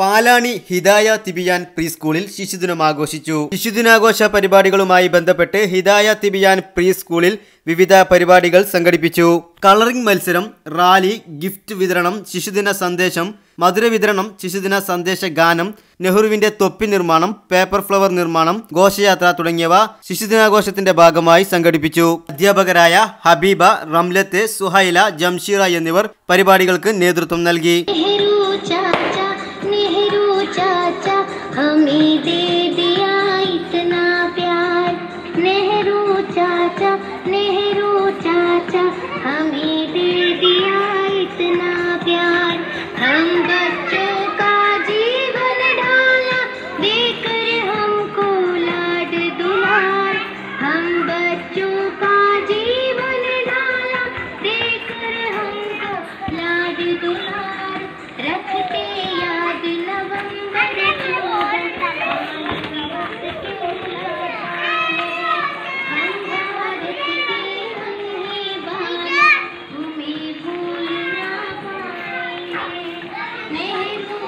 Palani Hidaya Tibyan pre സ്കൂളിൽ ശിശുദിനം ആഘോഷിച്ചു. ശിശുദിനാഘോഷ പരിപാടികളുമായി ബന്ധപ്പെട്ട് ഹിദായ തിബിയാൻ പ്രീ സ്കൂളിൽ വിവിധ പരിപാടികൾ സംഘടിപ്പിച്ചു. കളറിംഗ് മത്സരം റാലി ഗിഫ്റ്റ് വിതരണം ശിശുദിന സന്ദേശം മധുര വിതരണം ശിശുദിന സന്ദേശ ഗാനം നെഹ്റുവിന്റെ തൊപ്പി നിർമ്മാണം പേപ്പർ ഫ്ലവർ നിർമ്മാണം ഘോഷയാത്ര തുടങ്ങിയവ ശിശുദിനാഘോഷത്തിന്റെ ഭാഗമായി സംഘടിപ്പിച്ചു. അധ്യാപകരായ ഹബീബ റംലത്ത് സുഹൈല ജംഷീറ എന്നിവർ പരിപാടികൾക്ക് നേതൃത്വം നൽകി. नेहरू चाचा, हमें दे दिया इतना प्यार। हम बच्चों का जीवन ढाला देकर हमको लाड दुलार। हम बच्चों का जीवन ढाला देकर हमको लाड दुलार। मेरे